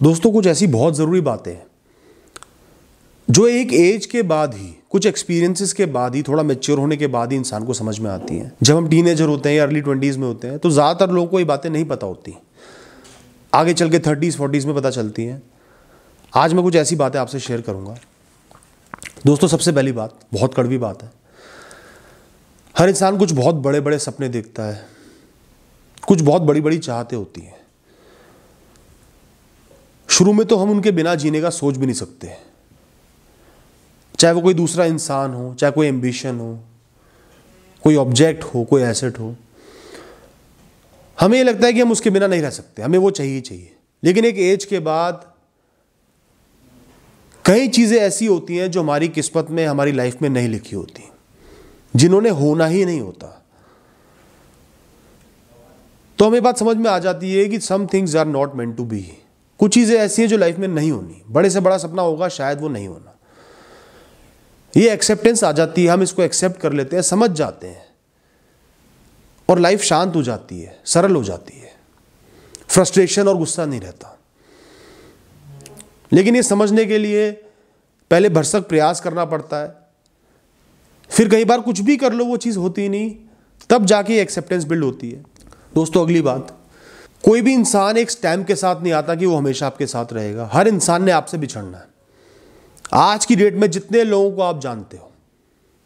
दोस्तों, कुछ ऐसी बहुत ज़रूरी बातें हैं। जो एक एज के बाद ही, कुछ एक्सपीरियंसेस के बाद ही, थोड़ा मेच्योर होने के बाद ही इंसान को समझ में आती हैं। जब हम टीनेजर होते हैं या अर्ली ट्वेंटीज़ में होते हैं तो ज़्यादातर लोगों को ये बातें नहीं पता होती। आगे चल के थर्टीज़ फोर्टीज़ में पता चलती हैं। आज मैं कुछ ऐसी बातें आपसे शेयर करूँगा। दोस्तों, सबसे पहली बात, बहुत कड़वी बात है। हर इंसान कुछ बहुत बड़े बड़े सपने देखता है। कुछ बहुत बड़ी बड़ी चाहते होती हैं। शुरू में तो हम उनके बिना जीने का सोच भी नहीं सकते। चाहे वो कोई दूसरा इंसान हो, चाहे कोई एम्बिशन हो, कोई ऑब्जेक्ट हो, कोई एसेट हो। हमें ये लगता है कि हम उसके बिना नहीं रह सकते, हमें वो चाहिए चाहिए। लेकिन एक एज के बाद कई चीज़ें ऐसी होती हैं जो हमारी किस्मत में, हमारी लाइफ में नहीं लिखी होती, जिन्होंने होना ही नहीं होता। तो हमें बात समझ में आ जाती है कि some things are not meant to be कुछ चीज़ें ऐसी हैं जो लाइफ में नहीं होनी। बड़े से बड़ा सपना होगा, शायद वो नहीं होना। ये एक्सेप्टेंस आ जाती है, हम इसको एक्सेप्ट कर लेते हैं, समझ जाते हैं। और लाइफ शांत हो जाती है, सरल हो जाती है। फ्रस्ट्रेशन और गुस्सा नहीं रहता। लेकिन ये समझने के लिए पहले भरसक प्रयास करना पड़ता है। फिर कई बार कुछ भी कर लो, वो चीज़ होती नहीं। तब जाके एक्सेप्टेंस बिल्ड होती है। दोस्तों, अगली बात। कोई भी इंसान एक स्टैम्प के साथ नहीं आता कि वो हमेशा आपके साथ रहेगा। हर इंसान ने आपसे बिछड़ना है। आज की डेट में जितने लोगों को आप जानते हो,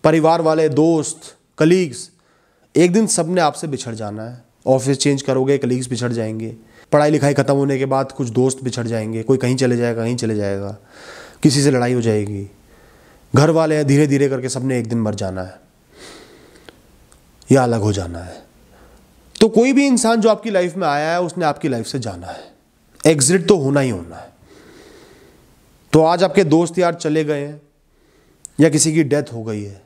परिवार वाले, दोस्त कलीग्स एक दिन सबने आपसे बिछड़ जाना है। ऑफ़िस चेंज करोगे कलीग्स बिछड़ जाएँगे। पढ़ाई लिखाई ख़त्म होने के बाद कुछ दोस्त बिछड़ जाएँगे। कोई कहीं चले जाएगा, कहीं चले जाएगा। किसी से लड़ाई हो जाएगी। घर वाले धीरे धीरे करके सबने एक दिन मर जाना है। या अलग हो जाना है। तो कोई भी इंसान जो आपकी लाइफ में आया है, उसने आपकी लाइफ से जाना है। एग्जिट तो होना ही होना है। तो आज आपके दोस्त यार चले गए हैं, या किसी की डेथ हो गई है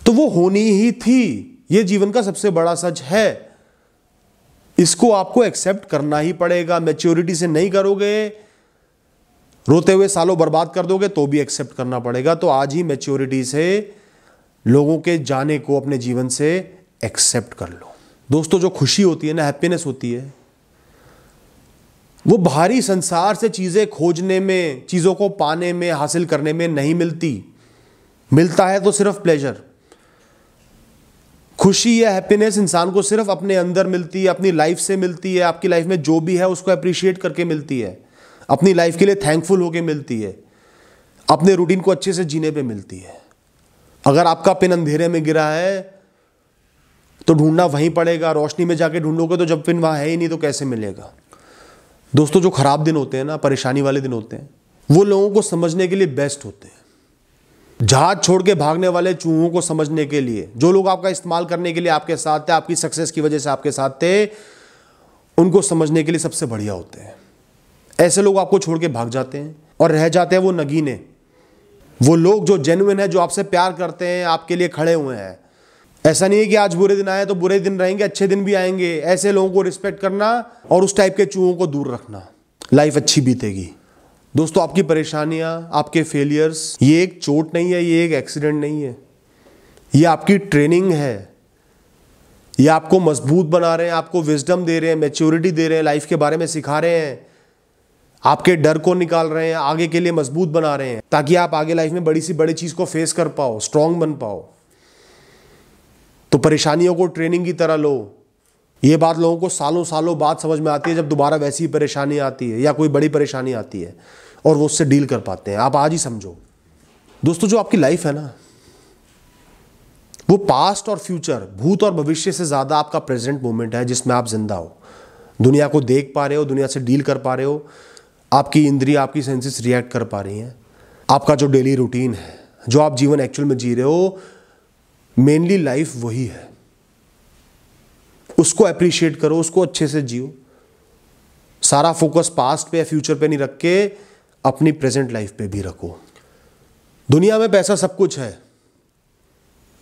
तो वो होनी ही थी। ये जीवन का सबसे बड़ा सच है। इसको आपको एक्सेप्ट करना ही पड़ेगा। मेच्योरिटी से नहीं करोगे, रोते हुए सालों बर्बाद कर दोगे तो भी एक्सेप्ट करना पड़ेगा। तो आज ही मेच्योरिटी से लोगों के जाने को, अपने जीवन से एक्सेप्ट कर लो। दोस्तों, जो खुशी होती है ना हैप्पीनेस होती है, वो बाहरी संसार से चीज़ें खोजने में, चीज़ों को पाने में, हासिल करने में नहीं मिलती। मिलता है तो सिर्फ़ प्लेजर खुशी या हैप्पीनेस इंसान को सिर्फ़ अपने अंदर मिलती है, अपनी लाइफ से मिलती है, आपकी लाइफ में जो भी है, उसको अप्रिशिएट करके मिलती है। अपनी लाइफ के लिए थैंकफुल होकर मिलती है। अपने रूटीन को अच्छे से जीने पे मिलती है। अगर आपका पिन अंधेरे में गिरा है तो ढूंढना वहीं पड़ेगा, रोशनी में जाके ढूंढोगे तो जब पिन वहाँ है ही नहीं तो कैसे मिलेगा? दोस्तों, जो खराब दिन होते हैं ना, परेशानी वाले दिन होते हैं, वो लोगों को समझने के लिए बेस्ट होते हैं। जहाज़ छोड़ के भागने वाले चूहों को समझने के लिए, जो लोग आपका इस्तेमाल करने के लिए आपके साथ थे, आपकी सक्सेस की वजह से आपके साथ थे, उनको समझने के लिए सबसे बढ़िया होते हैं। ऐसे लोग आपको छोड़ के भाग जाते हैं और रह जाते हैं वो नगीने। वो लोग जो जेनुइन है, जो आपसे प्यार करते हैं, आपके लिए खड़े हुए हैं ऐसा नहीं है कि आज बुरे दिन आए तो बुरे दिन रहेंगे, अच्छे दिन भी आएँगे। ऐसे लोगों को रिस्पेक्ट करना और उस टाइप के चूहों को दूर रखना। लाइफ अच्छी बीतेगी। दोस्तों, आपकी परेशानियाँ, आपके फेलियर्स ये एक चोट नहीं है, ये एक एक्सीडेंट नहीं है। ये आपकी ट्रेनिंग है। ये आपको मज़बूत बना रहे हैं, आपको विजडम दे रहे हैं मेच्योरिटी दे रहे हैं लाइफ के बारे में सिखा रहे हैं। आपके डर को निकाल रहे हैं, आगे के लिए मज़बूत बना रहे हैं। ताकि आप आगे लाइफ में बड़ी सी बड़ी चीज़ को फेस कर पाओ स्ट्रांग बन पाओ। तो परेशानियों को ट्रेनिंग की तरह लो। ये बात लोगों को सालों सालों बाद समझ में आती है जब दोबारा वैसी ही परेशानी आती है या कोई बड़ी परेशानी आती है और वो उससे डील कर पाते हैं। आप आज ही समझो। दोस्तों, जो आपकी लाइफ है ना, वो पास्ट और फ्यूचर भूत और भविष्य से ज़्यादा आपका प्रेजेंट मोमेंट है जिसमें आप ज़िंदा हो। दुनिया को देख पा रहे हो, दुनिया से डील कर पा रहे हो, आपकी इंद्रिया, आपकी सेंसेस रिएक्ट कर पा रही हैं। आपका जो डेली रूटीन है, जो आप जीवन एक्चुअल में जी रहे हो मेनली लाइफ वही है। उसको अप्रिशिएट करो, उसको अच्छे से जियो। सारा फोकस पास्ट पे या फ्यूचर पे नहीं रख के अपनी प्रेजेंट लाइफ पे भी रखो। दुनिया में पैसा सब कुछ है।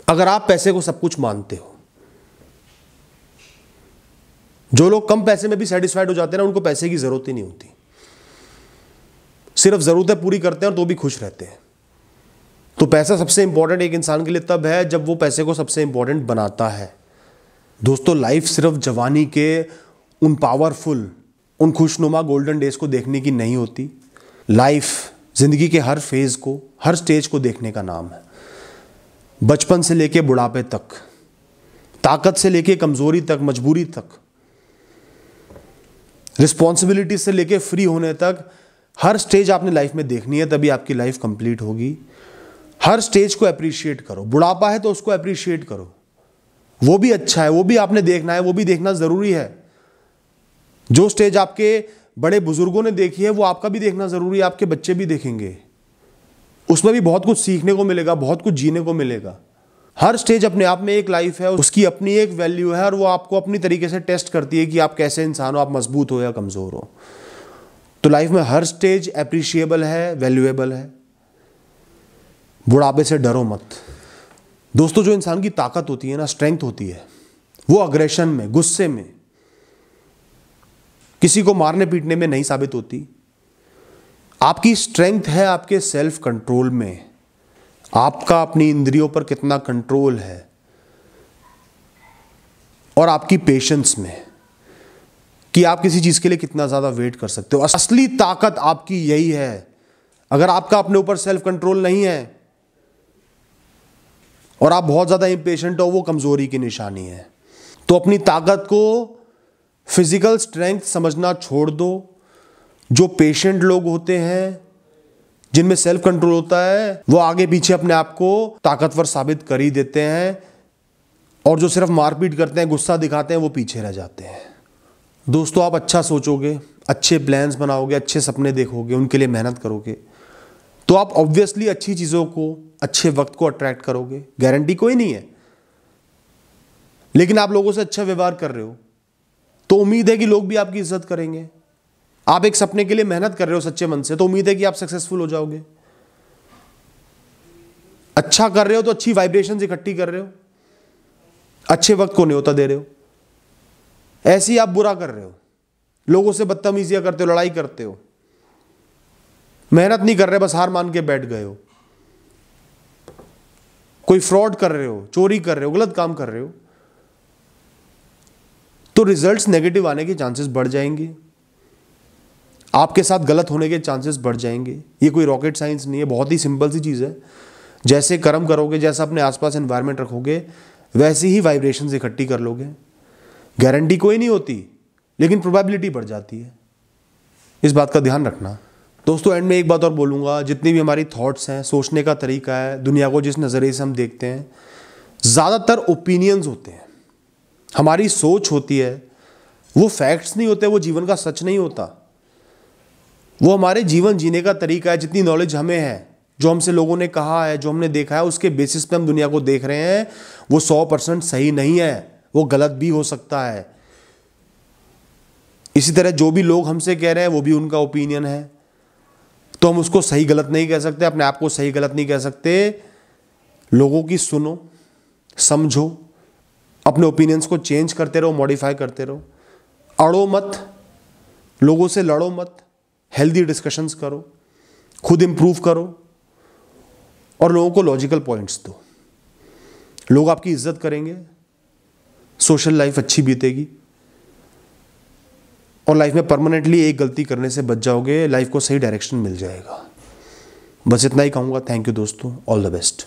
अगर आप पैसे को सब कुछ मानते हो। जो लोग कम पैसे में भी सेटिस्फाइड हो जाते हैं ना, उनको पैसे की ज़रूरत ही नहीं होती। सिर्फ़ ज़रूरतें पूरी करते हैं और तो भी खुश रहते हैं। तो पैसा सबसे इंपॉर्टेंट एक इंसान के लिए तब है जब वो पैसे को सबसे इंपॉर्टेंट बनाता है। दोस्तों लाइफ सिर्फ़ जवानी के उन पावरफुल उन खुशनुमा गोल्डन डेज़ को देखने की नहीं होती। लाइफ ज़िंदगी के हर फ़ेज़ को, हर स्टेज को देखने का नाम है। बचपन से लेके बुढ़ापे तक, ताकत से लेके कमज़ोरी तक, मजबूरी तक रिस्पॉन्सिबिलिटी से लेके फ्री होने तक, हर स्टेज आपने लाइफ में देखनी है, तभी आपकी लाइफ कंप्लीट होगी। हर स्टेज को अप्रिशिएट करो। बुढ़ापा है तो उसको अप्रिशिएट करो। वो भी अच्छा है, वो भी आपने देखना है, वो भी देखना ज़रूरी है। जो स्टेज आपके बड़े बुज़ुर्गों ने देखी है, वो आपका भी देखना ज़रूरी है, आपके बच्चे भी देखेंगे। उसमें भी बहुत कुछ सीखने को मिलेगा, बहुत कुछ जीने को मिलेगा। हर स्टेज अपने आप में एक लाइफ है, उसकी अपनी एक वैल्यू है और वो आपको अपनी तरीके से टेस्ट करती है कि आप कैसे इंसान हो, आप मज़बूत हो या कमज़ोर हो। तो लाइफ में हर स्टेज अप्रिशिएबल है वैल्यूएबल है। बुढ़ापे से डरो मत। दोस्तों, जो इंसान की ताकत होती है ना स्ट्रेंथ होती है, वो अग्रेशन में, गुस्से में, किसी को मारने पीटने में नहीं साबित होती। आपकी स्ट्रेंथ है आपके सेल्फ कंट्रोल में। आपका अपनी इंद्रियों पर कितना कंट्रोल है। और आपकी पेशेंस में, कि आप किसी चीज़ के लिए कितना ज़्यादा वेट कर सकते हो। असली ताकत आपकी यही है। अगर आपका अपने ऊपर सेल्फ कंट्रोल नहीं है और आप बहुत ज़्यादा इंपेशेंट हो, वो कमज़ोरी की निशानी है। तो अपनी ताकत को फ़िज़िकल स्ट्रेंथ समझना छोड़ दो। जो पेशेंट लोग होते हैं, जिनमें सेल्फ कंट्रोल होता है, वो आगे पीछे अपने आप को ताकतवर साबित कर ही देते हैं और जो सिर्फ़ मारपीट करते हैं, गुस्सा दिखाते हैं, वो पीछे रह जाते हैं। दोस्तों, आप अच्छा सोचोगे, अच्छे प्लान्स बनाओगे, अच्छे सपने देखोगे, उनके लिए मेहनत करोगे। तो आप ऑब्वियसली अच्छी चीज़ों को, अच्छे वक्त को अट्रैक्ट करोगे। गारंटी कोई नहीं है। लेकिन आप लोगों से अच्छा व्यवहार कर रहे हो। तो उम्मीद है कि लोग भी आपकी इज़्ज़त करेंगे। आप एक सपने के लिए मेहनत कर रहे हो सच्चे मन से तो उम्मीद है कि आप सक्सेसफुल हो जाओगे। अच्छा कर रहे हो तो अच्छी वाइब्रेशन इकट्ठी कर रहे हो। अच्छे वक्त को न्योता दे रहे हो। ऐसे ही आप बुरा कर रहे हो। लोगों से बदतमीजियाँ करते हो, लड़ाई करते हो। मेहनत नहीं कर रहे, बस हार मान के बैठ गए हो। कोई फ्रॉड कर रहे हो, चोरी कर रहे हो, गलत काम कर रहे हो तो रिजल्ट्स नेगेटिव आने के चांसेस बढ़ जाएँगे। आपके साथ गलत होने के चांसेस बढ़ जाएँगे। ये कोई रॉकेट साइंस नहीं है, बहुत ही सिंपल सी चीज़ है। जैसे कर्म करोगे, जैसा अपने आसपास एनवायरनमेंट रखोगे, वैसी ही वाइब्रेशन इकट्ठी कर लोगे। गारंटी कोई नहीं होती, लेकिन प्रोबेबिलिटी बढ़ जाती है। इस बात का ध्यान रखना। दोस्तों एंड में एक बात और बोलूँगा। जितनी भी हमारी थॉट्स हैं, सोचने का तरीका है, दुनिया को जिस नज़रिए से हम देखते हैं, ज़्यादातर ओपिनियंस होते हैं। हमारी सोच होती है, वो फैक्ट्स नहीं होते, वो जीवन का सच नहीं होता। वो हमारे जीवन जीने का तरीका है, जितनी नॉलेज हमें है, जो हमसे लोगों ने कहा है, जो हमने देखा है, उसके बेसिस पे हम दुनिया को देख रहे हैं, वो सौ परसेंट सही नहीं है, वो गलत भी हो सकता है। इसी तरह जो भी लोग हमसे कह रहे हैं, वो भी उनका ओपिनियन है। तो हम उसको सही गलत नहीं कह सकते, अपने आप को सही गलत नहीं कह सकते। लोगों की सुनो, समझो, अपने ओपिनियंस को चेंज करते रहो मॉडिफाई करते रहो। अड़ो मत, लोगों से लड़ो मत हेल्दी डिस्कशंस करो, खुद इंप्रूव करो और लोगों को लॉजिकल पॉइंट्स दो। लोग आपकी इज़्ज़त करेंगे सोशल लाइफ अच्छी बीतेगी। और लाइफ में परमानेंटली एक गलती करने से बच जाओगे लाइफ को सही डायरेक्शन मिल जाएगा। बस इतना ही कहूँगा। थैंक यू दोस्तों। All the best